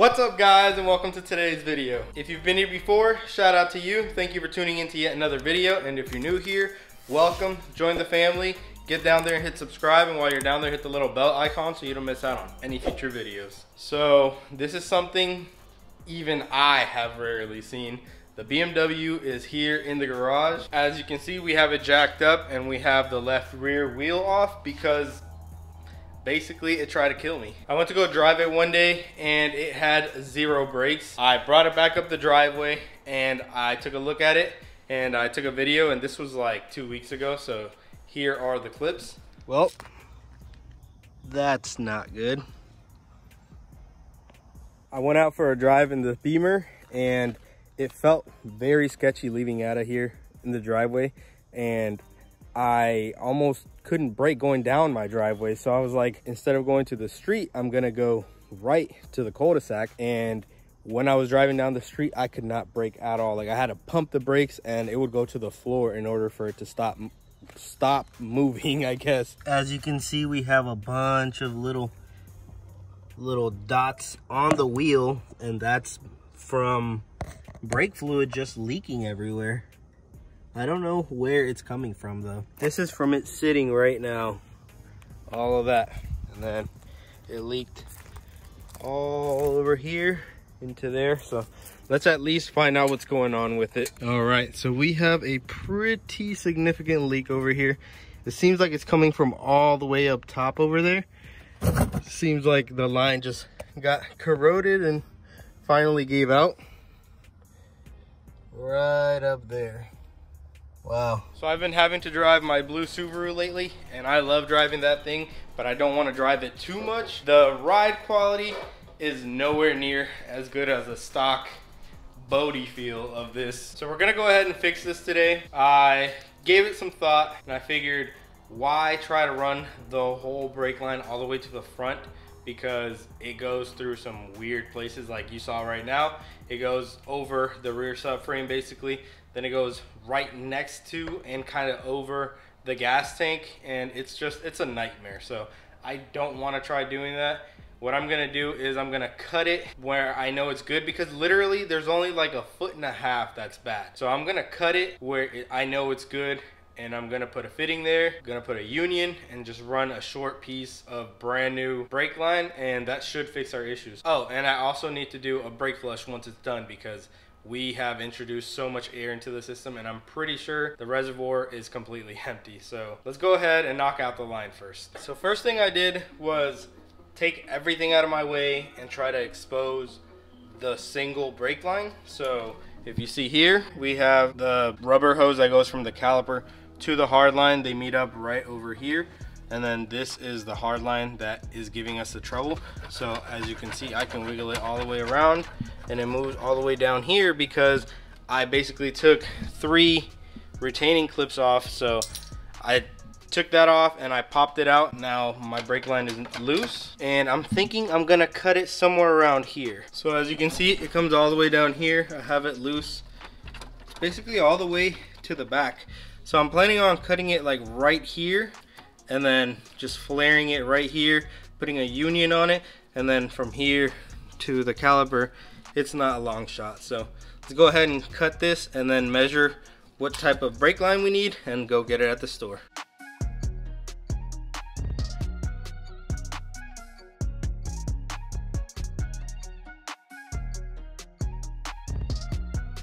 What's up guys and welcome to today's video. If you've been here before, shout out to you. Thank you for tuning in to yet another video. And if you're new here, welcome, join the family. Get down there and hit subscribe and while you're down there hit the little bell icon so you don't miss out on any future videos. So this is something even I have rarely seen. The BMW is here in the garage. As you can see, we have it jacked up and we have the left rear wheel off because basically it tried to kill me. I went to go drive it one day and it had zero brakes. I brought it back up the driveway and I took a look at it and I took a video and this was like two weeks ago. So here are the clips. Well, that's not good. I went out for a drive in the Beamer and it felt very sketchy leaving out of here in the driveway and I almost couldn't brake going down my driveway. So I was like, instead of going to the street, I'm gonna go right to the cul-de-sac. And when I was driving down the street, I could not brake at all. Like I had to pump the brakes and it would go to the floor in order for it to stop stop moving, I guess. As you can see, we have a bunch of little little dots on the wheel and that's from brake fluid just leaking everywhere. I don't know where it's coming from though. This is from it sitting right now. All of that. And then it leaked all over here into there. So let's at least find out what's going on with it. All right, so we have a pretty significant leak over here. It seems like it's coming from all the way up top over there. Seems like the line just got corroded and finally gave out. Right up there. Wow. So I've been having to drive my blue Subaru lately, and I love driving that thing, but I don't want to drive it too much. The ride quality is nowhere near as good as the stock Bodie feel of this. So we're gonna go ahead and fix this today. I gave it some thought, and I figured why try to run the whole brake line all the way to the front because it goes through some weird places like you saw right now. It goes over the rear subframe basically. Then it goes right next to and kind of over the gas tank and it's just, it's a nightmare. So I don't want to try doing that. What I'm gonna do is I'm gonna cut it where I know it's good because literally there's only like a foot and a half that's bad. So I'm gonna cut it where it, I know it's good and I'm gonna put a fitting there, gonna put a union and just run a short piece of brand new brake line and that should fix our issues. Oh, and I also need to do a brake flush once it's done because we have introduced so much air into the system and I'm pretty sure the reservoir is completely empty. So let's go ahead and knock out the line first. So first thing I did was take everything out of my way and try to expose the single brake line. So if you see here, we have the rubber hose that goes from the caliper to the hard line. They meet up right over here. And then this is the hard line that is giving us the trouble. So as you can see, I can wiggle it all the way around and it moves all the way down here because I basically took three retaining clips off. So I took that off and I popped it out. Now my brake line is loose and I'm thinking I'm gonna cut it somewhere around here. So as you can see, it comes all the way down here. I have it loose basically all the way to the back. So I'm planning on cutting it like right here and then just flaring it right here, putting a union on it, and then from here to the caliper, it's not a long shot. So let's go ahead and cut this and then measure what type of brake line we need and go get it at the store.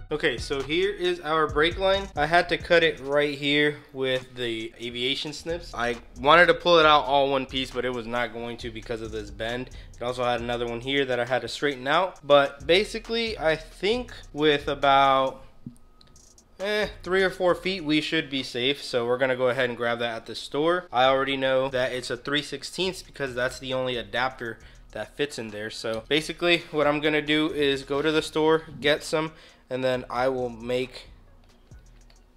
Okay, so here is our brake line. I had to cut it right here with the aviation snips. I wanted to pull it out all one piece, but it was not going to because of this bend. It also had another one here that I had to straighten out. But basically, I think with about eh, three or four feet, we should be safe. So we're gonna go ahead and grab that at the store. I already know that it's a 3 16 because that's the only adapter that fits in there. So basically what I'm gonna do is go to the store, get some, and then I will make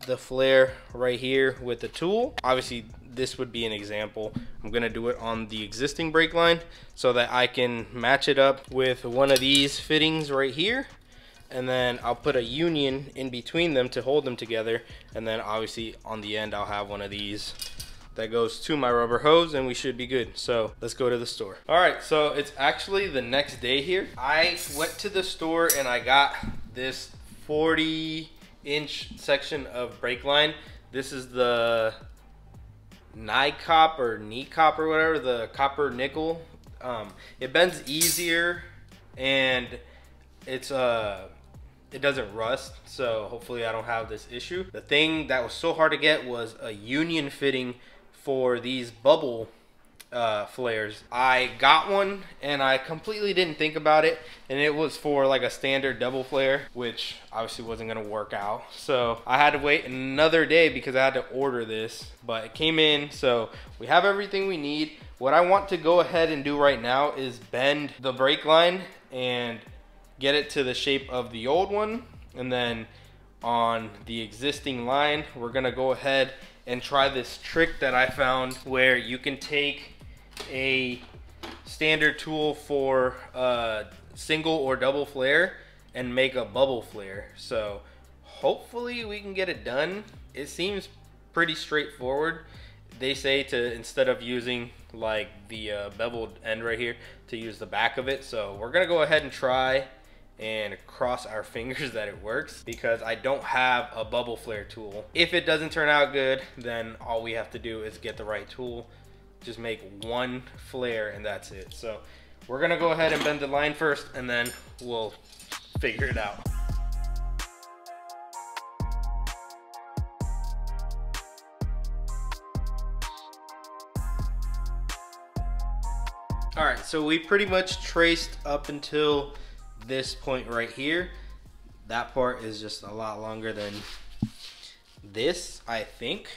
the flare right here with the tool. Obviously, this would be an example. I'm gonna do it on the existing brake line so that I can match it up with one of these fittings right here. And then I'll put a union in between them to hold them together. And then obviously on the end, I'll have one of these that goes to my rubber hose and we should be good. So let's go to the store. All right, so it's actually the next day here. I went to the store and I got this 40 inch section of brake line. This is the NICOP or NICOP or whatever, the copper nickel. Um, it bends easier and it's uh it doesn't rust so hopefully I don't have this issue the thing that was so hard to get was a union fitting for these bubble uh, flares. I got one and I completely didn't think about it and it was for like a standard double flare which obviously wasn't gonna work out. So I had to wait another day because I had to order this but it came in so we have everything we need. What I want to go ahead and do right now is bend the brake line and get it to the shape of the old one and then on the existing line we're gonna go ahead and try this trick that I found where you can take a standard tool for a single or double flare and make a bubble flare. So hopefully we can get it done. It seems pretty straightforward. They say to, instead of using like the uh, beveled end right here, to use the back of it. So we're gonna go ahead and try and cross our fingers that it works because I don't have a bubble flare tool. If it doesn't turn out good, then all we have to do is get the right tool just make one flare and that's it. So we're gonna go ahead and bend the line first and then we'll figure it out. All right, so we pretty much traced up until this point right here. That part is just a lot longer than this, I think.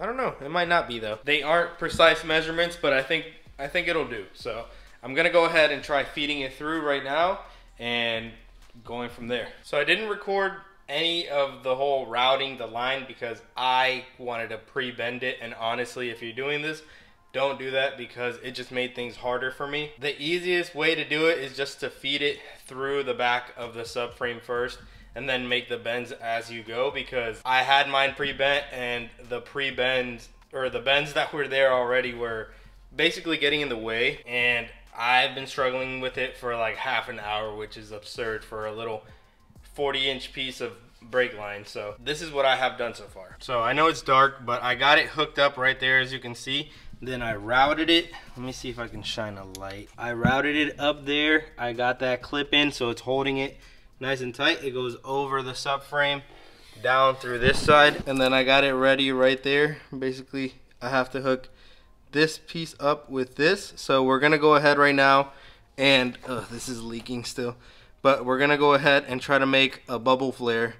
I don't know. It might not be though. They aren't precise measurements, but I think I think it'll do. So I'm gonna go ahead and try feeding it through right now and going from there. So I didn't record any of the whole routing the line because I wanted to pre-bend it and honestly if you're doing this don't do that because it just made things harder for me. The easiest way to do it is just to feed it through the back of the subframe first and then make the bends as you go because I had mine pre-bent and the pre-bends or the bends that were there already were basically getting in the way and I've been struggling with it for like half an hour which is absurd for a little 40 inch piece of brake line. So this is what I have done so far. So I know it's dark but I got it hooked up right there as you can see. Then I routed it. Let me see if I can shine a light. I routed it up there. I got that clip in so it's holding it nice and tight. It goes over the subframe down through this side and then I got it ready right there. Basically I have to hook this piece up with this. So we're gonna go ahead right now and this is leaking still. But we're gonna go ahead and try to make a bubble flare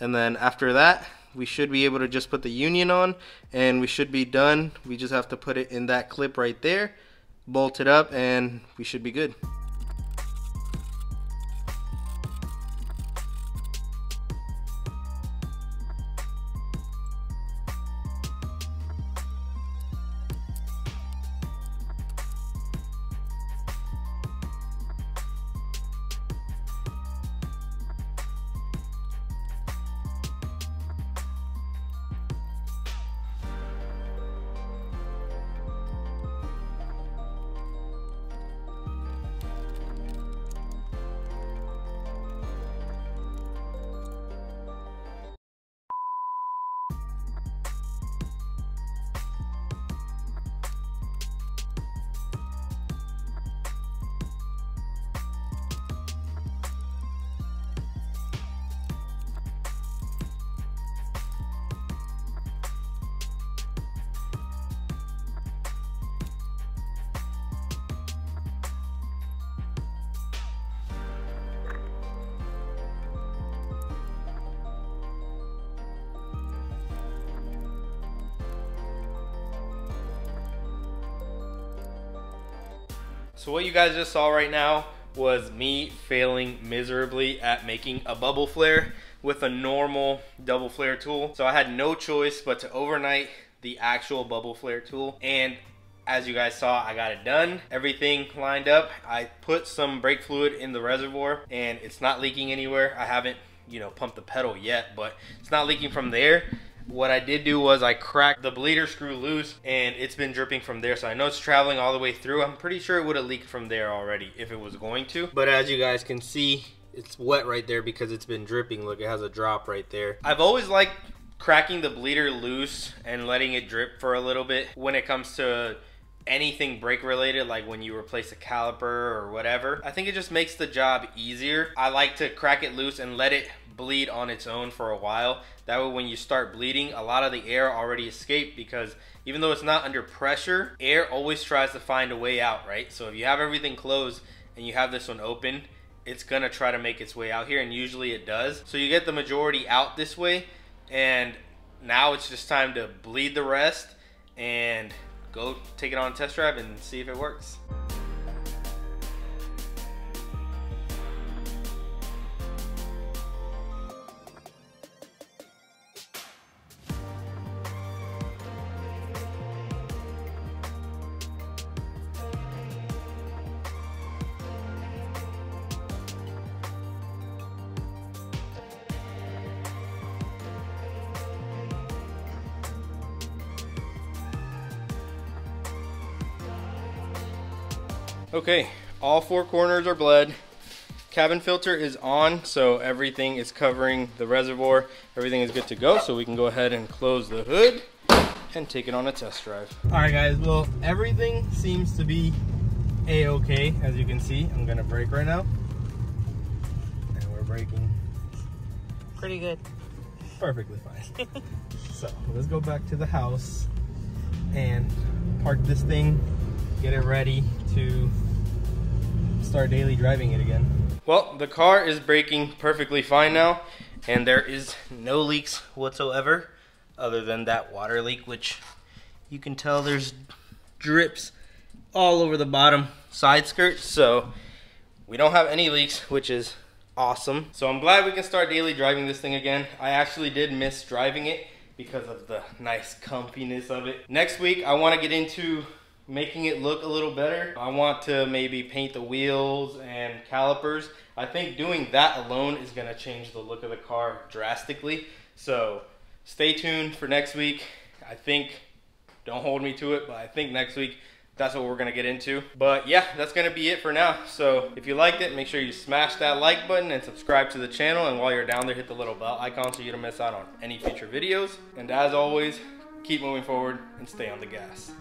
and then after that we should be able to just put the union on and we should be done. We just have to put it in that clip right there, bolt it up and we should be good. So what you guys just saw right now was me failing miserably at making a bubble flare with a normal double flare tool. So I had no choice but to overnight the actual bubble flare tool. And as you guys saw, I got it done. Everything lined up. I put some brake fluid in the reservoir and it's not leaking anywhere. I haven't, you know, pumped the pedal yet, but it's not leaking from there. What I did do was I cracked the bleeder screw loose and it's been dripping from there. So I know it's traveling all the way through. I'm pretty sure it would have leaked from there already if it was going to. But as you guys can see, it's wet right there because it's been dripping. Look, it has a drop right there. I've always liked cracking the bleeder loose and letting it drip for a little bit when it comes to anything brake related like when you replace a caliper or whatever i think it just makes the job easier i like to crack it loose and let it bleed on its own for a while. That way when you start bleeding a lot of the air already escaped because even though it's not under pressure air always tries to find a way out right? So if you have everything closed and you have this one open it's gonna try to make its way out here and usually it does. So you get the majority out this way and now it's just time to bleed the rest and go take it on a test drive and see if it works. Okay, all four corners are bled. Cabin filter is on, so everything is covering the reservoir. Everything is good to go, so we can go ahead and close the hood and take it on a test drive. All right, guys, well, everything seems to be a-okay, as you can see. I'm gonna brake right now. And we're braking. Pretty good. Perfectly fine. so, let's go back to the house and park this thing, get it ready to start daily driving it again. Well, the car is braking perfectly fine now, and there is no leaks whatsoever other than that water leak, which you can tell there's drips all over the bottom side skirt. So we don't have any leaks, which is awesome. So I'm glad we can start daily driving this thing again. I actually did miss driving it because of the nice comfiness of it. Next week, I want to get into making it look a little better. I want to maybe paint the wheels and calipers. I think doing that alone is going to change the look of the car drastically. So stay tuned for next week. I think, don't hold me to it, but I think next week that's what we're gonna get into. But yeah, that's gonna be it for now. So if you liked it, make sure you smash that like button and subscribe to the channel. And while you're down there, hit the little bell icon so you don't miss out on any future videos. And as always, keep moving forward and stay on the gas.